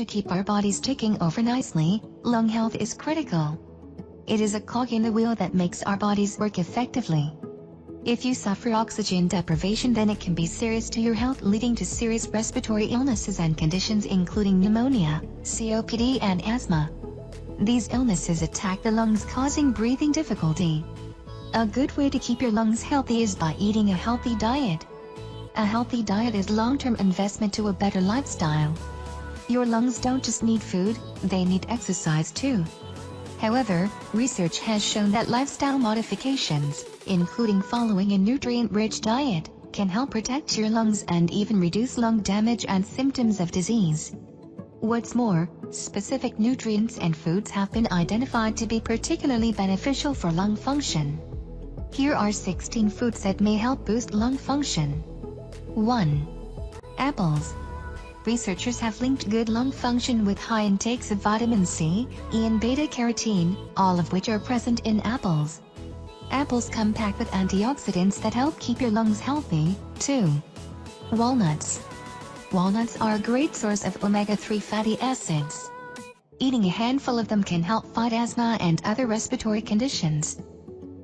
To keep our bodies ticking over nicely, lung health is critical. It is a cog in the wheel that makes our bodies work effectively. If you suffer oxygen deprivation then it can be serious to your health leading to serious respiratory illnesses and conditions including pneumonia, COPD and asthma. These illnesses attack the lungs causing breathing difficulty. A good way to keep your lungs healthy is by eating a healthy diet. A healthy diet is long-term investment to a better lifestyle. Your lungs don't just need food, they need exercise too. However, research has shown that lifestyle modifications, including following a nutrient-rich diet, can help protect your lungs and even reduce lung damage and symptoms of disease. What's more, specific nutrients and foods have been identified to be particularly beneficial for lung function. Here are 16 foods that may help boost lung function. 1. Apples researchers have linked good lung function with high intakes of vitamin C, E and beta-carotene, all of which are present in apples. Apples come packed with antioxidants that help keep your lungs healthy, too. Walnuts. Walnuts are a great source of omega-3 fatty acids. Eating a handful of them can help fight asthma and other respiratory conditions.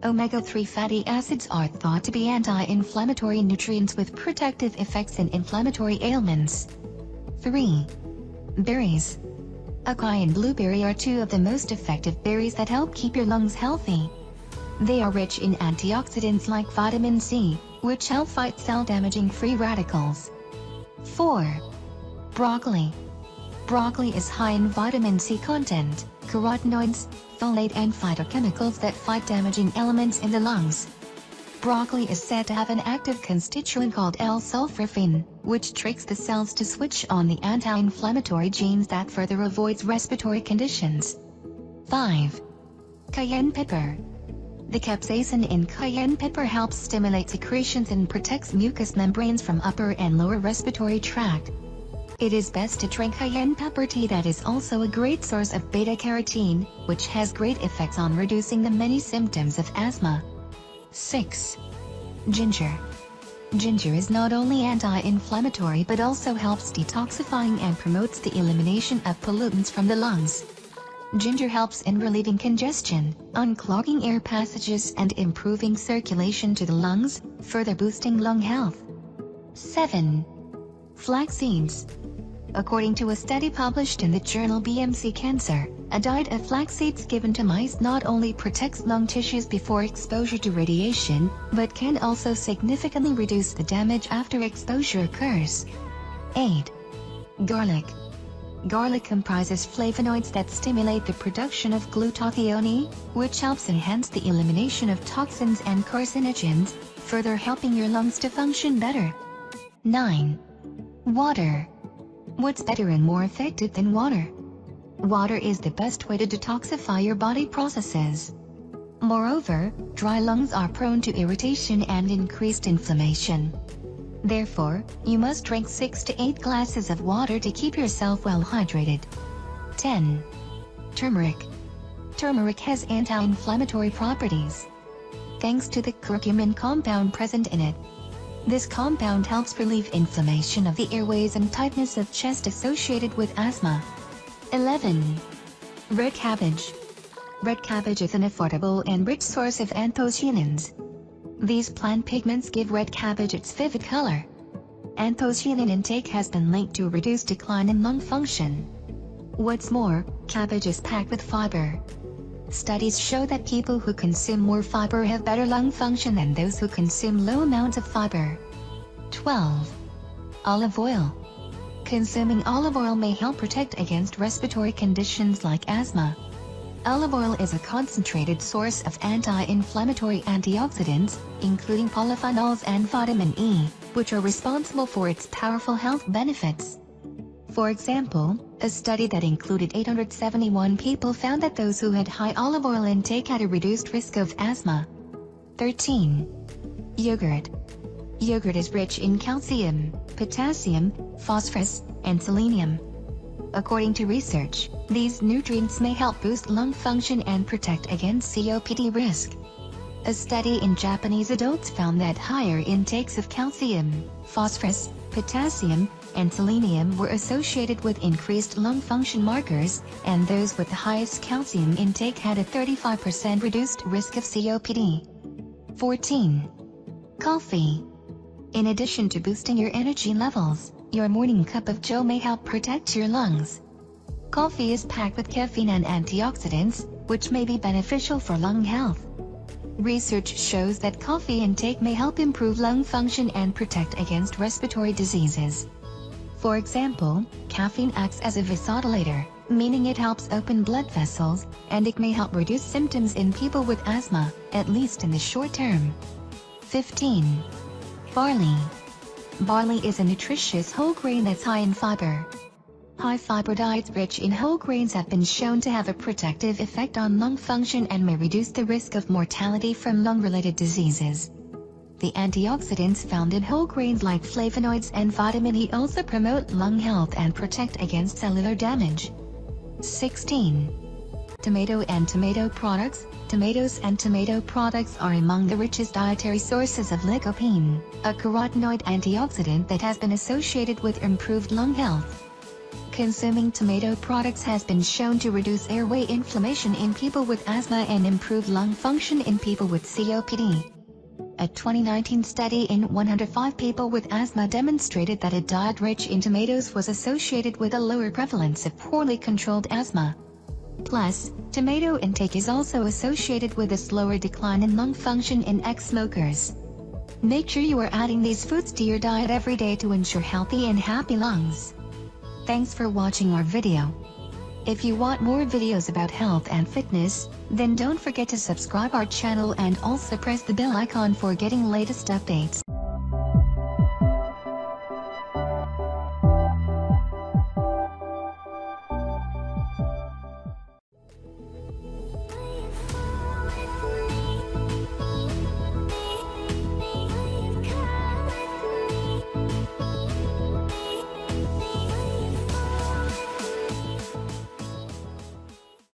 Omega-3 fatty acids are thought to be anti-inflammatory nutrients with protective effects in inflammatory ailments. 3. Berries. Acai and blueberry are two of the most effective berries that help keep your lungs healthy. They are rich in antioxidants like vitamin C, which help fight cell-damaging free radicals. 4. Broccoli. Broccoli is high in vitamin C content, carotenoids, folate and phytochemicals that fight damaging elements in the lungs. Broccoli is said to have an active constituent called L-sulforaphane, which tricks the cells to switch on the anti-inflammatory genes that further avoids respiratory conditions. 5. Cayenne pepper. The capsaicin in cayenne pepper helps stimulate secretions and protects mucous membranes from upper and lower respiratory tract. It is best to drink cayenne pepper tea that is also a great source of beta-carotene, which has great effects on reducing the many symptoms of asthma. 6. Ginger. Ginger is not only anti-inflammatory but also helps detoxifying and promotes the elimination of pollutants from the lungs. Ginger helps in relieving congestion, unclogging air passages and improving circulation to the lungs, further boosting lung health. 7. Flax seeds. According to a study published in the journal BMC Cancer, a diet of flax seeds given to mice not only protects lung tissues before exposure to radiation, but can also significantly reduce the damage after exposure occurs. 8. Garlic. Garlic comprises flavonoids that stimulate the production of glutathione, which helps enhance the elimination of toxins and carcinogens, further helping your lungs to function better. 9. Water. What's better and more effective than water? Water is the best way to detoxify your body processes. Moreover, dry lungs are prone to irritation and increased inflammation. Therefore, you must drink 6 to 8 glasses of water to keep yourself well hydrated. 10. Turmeric. Turmeric has anti-inflammatory properties. Thanks to the curcumin compound present in it, this compound helps relieve inflammation of the airways and tightness of chest associated with asthma. 11. Red cabbage. Red cabbage is an affordable and rich source of anthocyanins. These plant pigments give red cabbage its vivid color. Anthocyanin intake has been linked to a reduced decline in lung function. What's more, cabbage is packed with fiber. Studies show that people who consume more fiber have better lung function than those who consume low amounts of fiber. 12. Olive oil. Consuming olive oil may help protect against respiratory conditions like asthma. Olive oil is a concentrated source of anti-inflammatory antioxidants, including polyphenols and vitamin E, which are responsible for its powerful health benefits. For example, a study that included 871 people found that those who had high olive oil intake had a reduced risk of asthma. 13. Yogurt. Yogurt is rich in calcium, potassium, phosphorus, and selenium. According to research, these nutrients may help boost lung function and protect against COPD risk. A study in Japanese adults found that higher intakes of calcium, phosphorus, potassium, and selenium were associated with increased lung function markers, and those with the highest calcium intake had a 35% reduced risk of COPD. 14. Coffee. In addition to boosting your energy levels, your morning cup of joe may help protect your lungs. Coffee is packed with caffeine and antioxidants, which may be beneficial for lung health. Research shows that coffee intake may help improve lung function and protect against respiratory diseases. For example, caffeine acts as a vasodilator, meaning it helps open blood vessels, and it may help reduce symptoms in people with asthma, at least in the short term. 15. Barley. Barley is a nutritious whole grain that's high in fiber. High-fiber diets rich in whole grains have been shown to have a protective effect on lung function and may reduce the risk of mortality from lung-related diseases. The antioxidants found in whole grains like flavonoids and vitamin E also promote lung health and protect against cellular damage. 16. Tomato and tomato products Tomatoes and tomato products are among the richest dietary sources of lycopene, a carotenoid antioxidant that has been associated with improved lung health. Consuming tomato products has been shown to reduce airway inflammation in people with asthma and improve lung function in people with COPD. A 2019 study in 105 people with asthma demonstrated that a diet rich in tomatoes was associated with a lower prevalence of poorly controlled asthma. Plus, tomato intake is also associated with a slower decline in lung function in ex-smokers. Make sure you are adding these foods to your diet every day to ensure healthy and happy lungs. Thanks for watching our video. If you want more videos about health and fitness, then don't forget to subscribe our channel and also press the bell icon for getting latest updates.